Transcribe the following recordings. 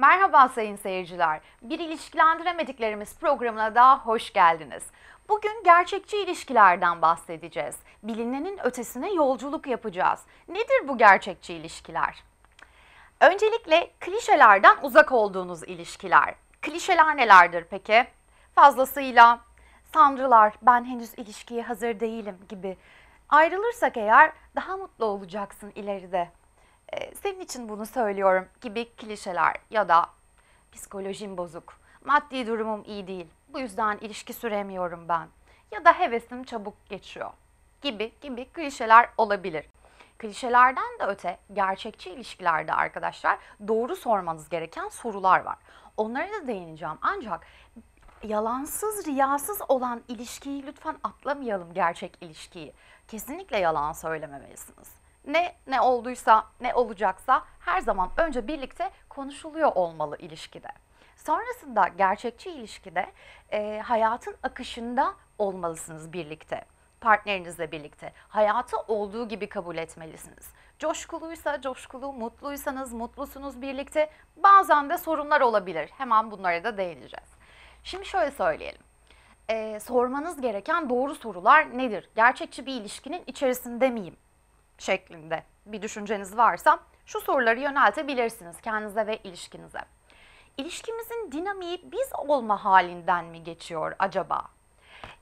Merhaba sayın seyirciler. Bir ilişkilendiremediklerimiz programına daha hoş geldiniz. Bugün gerçekçi ilişkilerden bahsedeceğiz. Bilinenin ötesine yolculuk yapacağız. Nedir bu gerçekçi ilişkiler? Öncelikle klişelerden uzak olduğunuz ilişkiler. Klişeler nelerdir peki? Fazlasıyla sanrılar, ben henüz ilişkiye hazır değilim gibi. Ayrılırsak eğer daha mutlu olacaksın ileride. Ee, senin için bunu söylüyorum gibi klişeler ya da psikolojim bozuk, maddi durumum iyi değil, bu yüzden ilişki süremiyorum ben ya da hevesim çabuk geçiyor gibi gibi klişeler olabilir. Klişelerden de öte gerçekçi ilişkilerde arkadaşlar doğru sormanız gereken sorular var. Onlara da değineceğim ancak yalansız, riyasız olan ilişkiyi lütfen atlamayalım gerçek ilişkiyi. Kesinlikle yalan söylememelisiniz. Ne ne olduysa, ne olacaksa her zaman önce birlikte konuşuluyor olmalı ilişkide. Sonrasında gerçekçi ilişkide e, hayatın akışında olmalısınız birlikte. Partnerinizle birlikte. Hayatı olduğu gibi kabul etmelisiniz. Coşkuluysa coşkulu, mutluysanız mutlusunuz birlikte. Bazen de sorunlar olabilir. Hemen bunlara da değineceğiz. Şimdi şöyle söyleyelim. Ee, sormanız gereken doğru sorular nedir? Gerçekçi bir ilişkinin içerisinde miyim? Şeklinde bir düşünceniz varsa şu soruları yöneltebilirsiniz kendinize ve ilişkinize. İlişkimizin dinamiği biz olma halinden mi geçiyor acaba?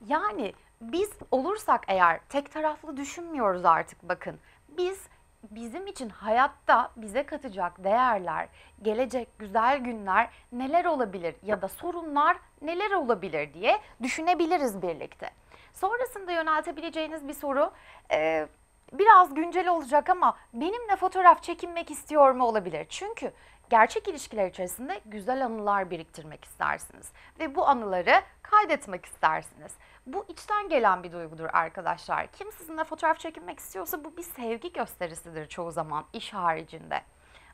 Yani biz olursak eğer tek taraflı düşünmüyoruz artık bakın. Biz bizim için hayatta bize katacak değerler, gelecek güzel günler neler olabilir ya da sorunlar neler olabilir diye düşünebiliriz birlikte. Sonrasında yöneltebileceğiniz bir soru e, biraz güncel olacak ama benimle fotoğraf çekinmek istiyor mu olabilir? Çünkü gerçek ilişkiler içerisinde güzel anılar biriktirmek istersiniz ve bu anıları kaydetmek istersiniz. Bu içten gelen bir duygudur arkadaşlar. Kim sizinle fotoğraf çekinmek istiyorsa bu bir sevgi gösterisidir çoğu zaman iş haricinde.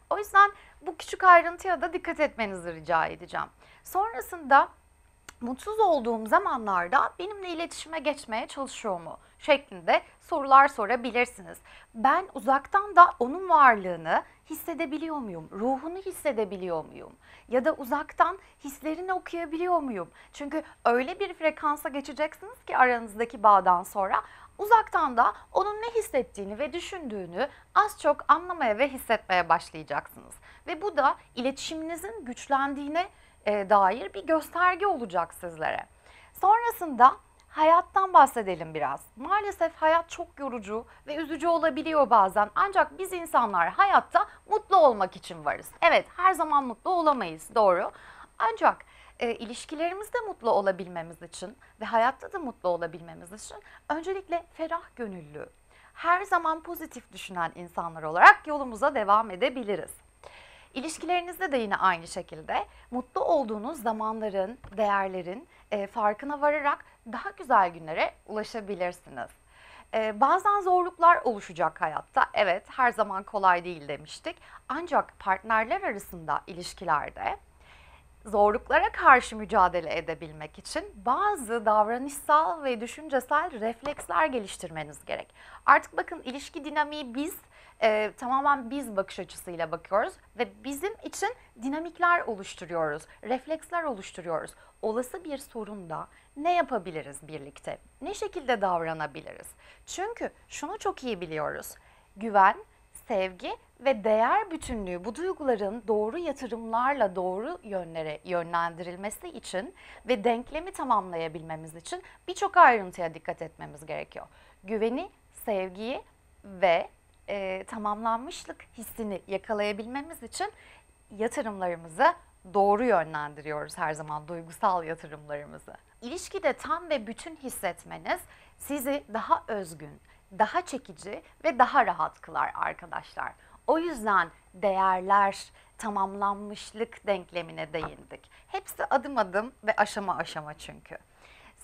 O yüzden bu küçük ayrıntıya da dikkat etmenizi rica edeceğim. Sonrasında mutsuz olduğum zamanlarda benimle iletişime geçmeye çalışıyor mu? şeklinde sorular sorabilirsiniz. Ben uzaktan da onun varlığını hissedebiliyor muyum? Ruhunu hissedebiliyor muyum? Ya da uzaktan hislerini okuyabiliyor muyum? Çünkü öyle bir frekansa geçeceksiniz ki aranızdaki bağdan sonra uzaktan da onun ne hissettiğini ve düşündüğünü az çok anlamaya ve hissetmeye başlayacaksınız. Ve bu da iletişiminizin güçlendiğine e, dair bir gösterge olacak sizlere. Sonrasında hayattan bahsedelim biraz. Maalesef hayat çok yorucu ve üzücü olabiliyor bazen. Ancak biz insanlar hayatta mutlu olmak için varız. Evet her zaman mutlu olamayız doğru. Ancak e, ilişkilerimizde mutlu olabilmemiz için ve hayatta da mutlu olabilmemiz için öncelikle ferah gönüllü, her zaman pozitif düşünen insanlar olarak yolumuza devam edebiliriz. İlişkilerinizde de yine aynı şekilde mutlu olduğunuz zamanların, değerlerin e, farkına vararak daha güzel günlere ulaşabilirsiniz. Ee, bazen zorluklar oluşacak hayatta. Evet her zaman kolay değil demiştik. Ancak partnerler arasında ilişkilerde zorluklara karşı mücadele edebilmek için bazı davranışsal ve düşüncesel refleksler geliştirmeniz gerek. Artık bakın ilişki dinamiği biz e, tamamen biz bakış açısıyla bakıyoruz ve bizim için dinamikler oluşturuyoruz, refleksler oluşturuyoruz. Olası bir sorunda ne yapabiliriz birlikte? Ne şekilde davranabiliriz? Çünkü şunu çok iyi biliyoruz. Güven, sevgi ve değer bütünlüğü bu duyguların doğru yatırımlarla doğru yönlere yönlendirilmesi için ve denklemi tamamlayabilmemiz için birçok ayrıntıya dikkat etmemiz gerekiyor. Güveni, sevgiyi ve e, tamamlanmışlık hissini yakalayabilmemiz için yatırımlarımızı doğru yönlendiriyoruz her zaman duygusal yatırımlarımızı. İlişkide tam ve bütün hissetmeniz sizi daha özgün, daha çekici ve daha rahat kılar arkadaşlar. O yüzden değerler, tamamlanmışlık denklemine değindik. Hepsi adım adım ve aşama aşama çünkü.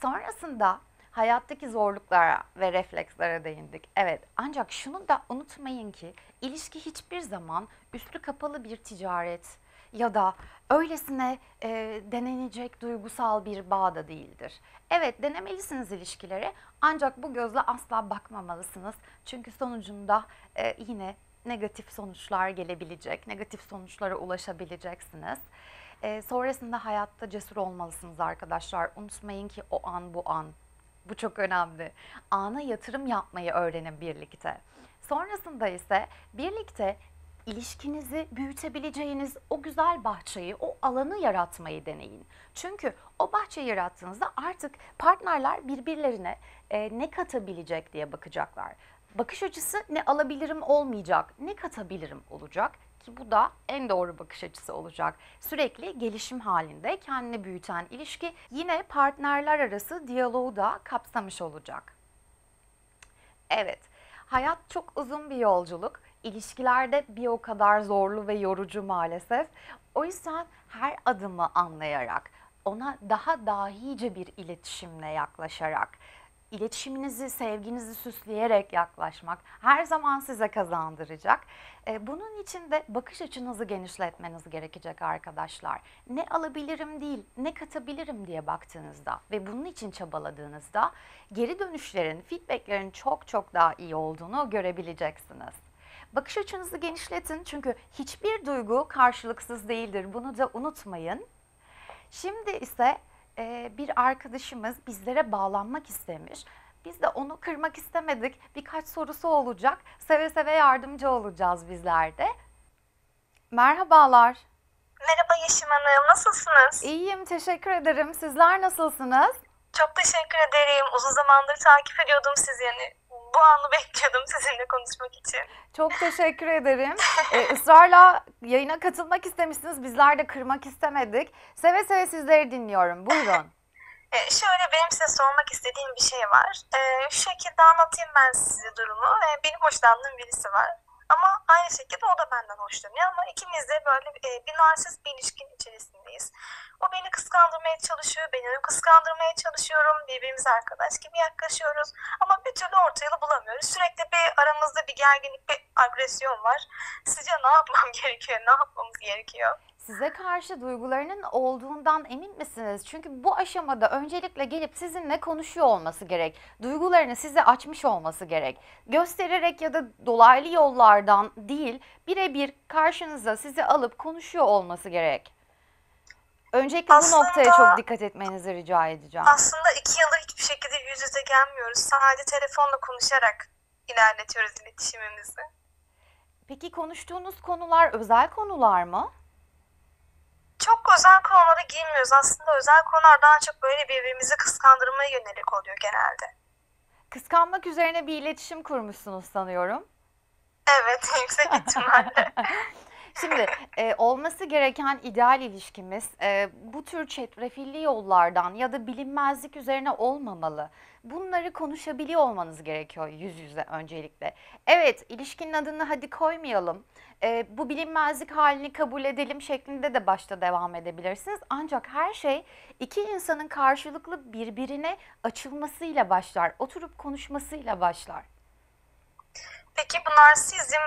Sonrasında hayattaki zorluklara ve reflekslere değindik. Evet ancak şunu da unutmayın ki ilişki hiçbir zaman üstü kapalı bir ticaret ya da öylesine e, denenecek duygusal bir bağ da değildir. Evet denemelisiniz ilişkileri ancak bu gözle asla bakmamalısınız. Çünkü sonucunda e, yine negatif sonuçlar gelebilecek, negatif sonuçlara ulaşabileceksiniz. Ee, sonrasında hayatta cesur olmalısınız arkadaşlar. Unutmayın ki o an bu an. Bu çok önemli. Ana yatırım yapmayı öğrenin birlikte. Sonrasında ise birlikte ilişkinizi büyütebileceğiniz o güzel bahçeyi, o alanı yaratmayı deneyin. Çünkü o bahçeyi yarattığınızda artık partnerler birbirlerine e, ne katabilecek diye bakacaklar. Bakış açısı ne alabilirim olmayacak, ne katabilirim olacak ki bu da en doğru bakış açısı olacak. Sürekli gelişim halinde kendini büyüten ilişki yine partnerler arası diyaloğu da kapsamış olacak. Evet, hayat çok uzun bir yolculuk. İlişkilerde bir o kadar zorlu ve yorucu maalesef. O yüzden her adımı anlayarak, ona daha dahice bir iletişimle yaklaşarak, iletişiminizi, sevginizi süsleyerek yaklaşmak her zaman size kazandıracak. E, bunun için de bakış açınızı genişletmeniz gerekecek arkadaşlar. Ne alabilirim değil, ne katabilirim diye baktığınızda ve bunun için çabaladığınızda geri dönüşlerin, feedbacklerin çok çok daha iyi olduğunu görebileceksiniz. Bakış açınızı genişletin çünkü hiçbir duygu karşılıksız değildir. Bunu da unutmayın. Şimdi ise e, bir arkadaşımız bizlere bağlanmak istemiş. Biz de onu kırmak istemedik. Birkaç sorusu olacak. Seve seve yardımcı olacağız bizler de. Merhabalar. Merhaba Yeşim Hanım, nasılsınız? İyiyim, teşekkür ederim. Sizler nasılsınız? Çok teşekkür ederim. Uzun zamandır takip ediyordum sizi yani. Bu anı bekliyordum sizinle konuşmak için. Çok teşekkür ederim. Ee, ısrarla yayına katılmak istemişsiniz. Bizler de kırmak istemedik. Seve seve sizleri dinliyorum. Buyurun. Ee, şöyle benim size sormak istediğim bir şey var. Ee, şu şekilde anlatayım ben size durumu. Ee, benim hoşlandığım birisi var. Ama aynı şekilde o da benden hoşlanıyor ama ikimiz de böyle e, bir narsist bir ilişkinin içerisindeyiz. O beni kıskandırmaya çalışıyor, ben onu kıskandırmaya çalışıyorum. Birbirimize arkadaş gibi yaklaşıyoruz. Ama bir türlü orta yolu bulamıyoruz. Sürekli bir aramızda bir gerginlik, bir agresyon var. Sizce ne yapmam gerekiyor, ne yapmamız gerekiyor? Size karşı duygularının olduğundan emin misiniz? Çünkü bu aşamada öncelikle gelip sizinle konuşuyor olması gerek. Duygularını size açmış olması gerek. Göstererek ya da dolaylı yollardan değil, birebir karşınıza sizi alıp konuşuyor olması gerek. Öncelikle bu Aslında- noktaya çok dikkat etmenizi rica edeceğim. Aslında iki yıldır hiçbir şekilde yüz yüze gelmiyoruz. Sadece telefonla konuşarak ilerletiyoruz iletişimimizi. Peki konuştuğunuz konular özel konular mı? Çok özel konulara girmiyoruz. Aslında özel konular daha çok böyle birbirimizi kıskandırmaya yönelik oluyor genelde. Kıskanmak üzerine bir iletişim kurmuşsunuz sanıyorum. Evet, yüksek ihtimalle. Şimdi e, olması gereken ideal ilişkimiz e, bu tür çetrefilli yollardan ya da bilinmezlik üzerine olmamalı. Bunları konuşabiliyor olmanız gerekiyor yüz yüze öncelikle. Evet ilişkinin adını hadi koymayalım. E, bu bilinmezlik halini kabul edelim şeklinde de başta devam edebilirsiniz. Ancak her şey iki insanın karşılıklı birbirine açılmasıyla başlar. Oturup konuşmasıyla başlar. Peki bu narsizm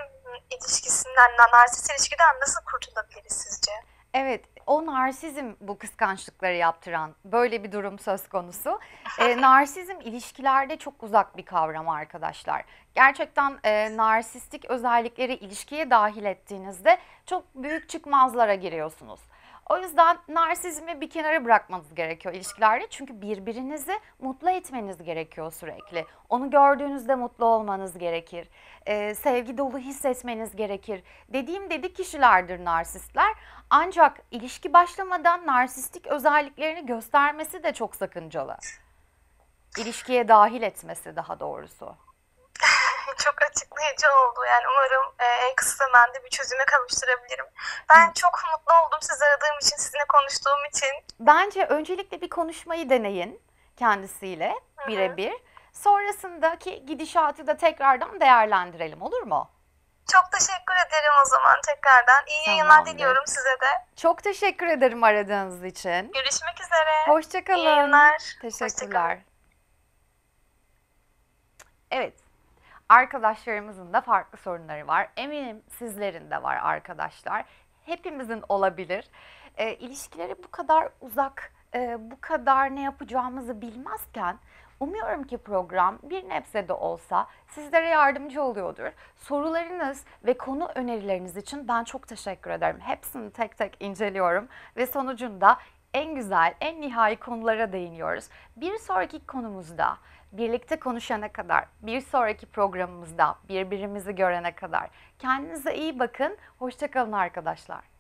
ilişkisinden, narsist ilişkiden nasıl kurtulabiliriz sizce? Evet, o narsizm bu kıskançlıkları yaptıran böyle bir durum söz konusu. E, narsizm ilişkilerde çok uzak bir kavram arkadaşlar. Gerçekten e, narsistik özellikleri ilişkiye dahil ettiğinizde çok büyük çıkmazlara giriyorsunuz. O yüzden narsizmi bir kenara bırakmanız gerekiyor ilişkilerde. Çünkü birbirinizi mutlu etmeniz gerekiyor sürekli. Onu gördüğünüzde mutlu olmanız gerekir. Ee, sevgi dolu hissetmeniz gerekir. Dediğim dedik kişilerdir narsistler. Ancak ilişki başlamadan narsistik özelliklerini göstermesi de çok sakıncalı. İlişkiye dahil etmesi daha doğrusu. Çok açıklayıcı oldu. Yani umarım e, en kısa zamanda bir çözüme kavuşturabilirim. Ben çok mutlu oldum sizi aradığım için, sizinle konuştuğum için. Bence öncelikle bir konuşmayı deneyin kendisiyle birebir. Sonrasındaki gidişatı da tekrardan değerlendirelim olur mu? Çok teşekkür ederim o zaman tekrardan. İyi yayınlar Tamamdır. diliyorum size de. Çok teşekkür ederim aradığınız için. Görüşmek üzere. Hoşçakalın. İyi yayınlar. Teşekkürler. Evet. Arkadaşlarımızın da farklı sorunları var. Eminim sizlerin de var arkadaşlar. Hepimizin olabilir. E, ilişkileri bu kadar uzak e, bu kadar ne yapacağımızı bilmezken umuyorum ki program bir nebze de olsa sizlere yardımcı oluyordur. Sorularınız ve konu önerileriniz için ben çok teşekkür ederim. Hepsini tek tek inceliyorum ve sonucunda en güzel, en nihai konulara değiniyoruz. Bir sonraki konumuzda birlikte konuşana kadar, bir sonraki programımızda birbirimizi görene kadar kendinize iyi bakın. Hoşçakalın arkadaşlar.